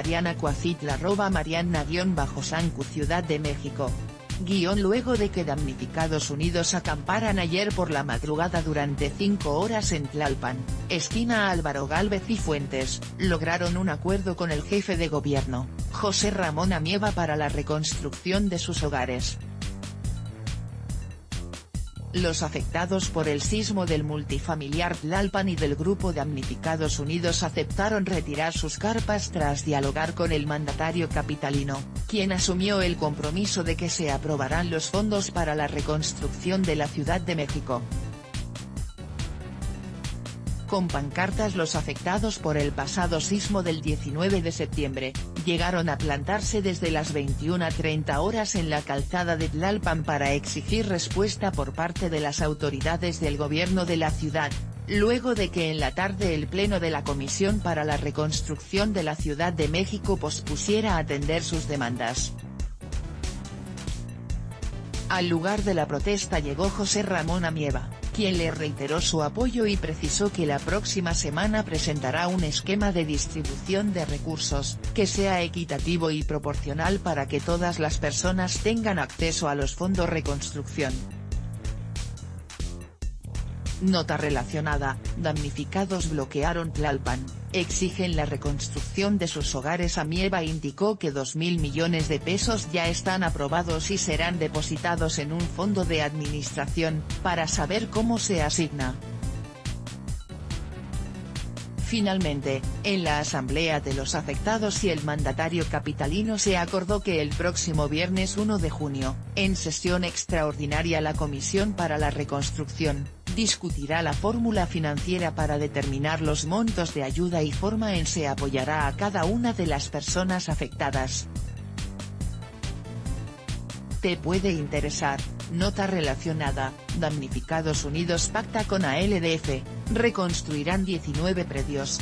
Mariana Cuacitla arroba Mariana-Sancu Ciudad de México. Guión luego de que damnificados unidos acamparan ayer por la madrugada durante cinco horas en Tlalpan, esquina Álvaro Gálvez y Fuentes, lograron un acuerdo con el jefe de gobierno, José Ramón Amieva para la reconstrucción de sus hogares. Los afectados por el sismo del multifamiliar Tlalpan y del grupo damnificados unidos aceptaron retirar sus carpas tras dialogar con el mandatario capitalino, quien asumió el compromiso de que se aprobarán los fondos para la reconstrucción de la Ciudad de México. Con pancartas los afectados por el pasado sismo del 19 de septiembre, llegaron a plantarse desde las 21.30 horas en la calzada de Tlalpan para exigir respuesta por parte de las autoridades del gobierno de la ciudad, luego de que en la tarde el pleno de la Comisión para la Reconstrucción de la Ciudad de México pospusiera atender sus demandas. Al lugar de la protesta llegó José Ramón Amieva quien le reiteró su apoyo y precisó que la próxima semana presentará un esquema de distribución de recursos, que sea equitativo y proporcional para que todas las personas tengan acceso a los fondos reconstrucción. Nota relacionada, damnificados bloquearon Tlalpan, exigen la reconstrucción de sus hogares. Amieva indicó que 2.000 millones de pesos ya están aprobados y serán depositados en un fondo de administración, para saber cómo se asigna. Finalmente, en la asamblea de los afectados y el mandatario capitalino se acordó que el próximo viernes 1 de junio, en sesión extraordinaria la Comisión para la Reconstrucción, discutirá la fórmula financiera para determinar los montos de ayuda y forma en se apoyará a cada una de las personas afectadas. Te puede interesar, nota relacionada, Damnificados Unidos pacta con ALDF, reconstruirán 19 predios,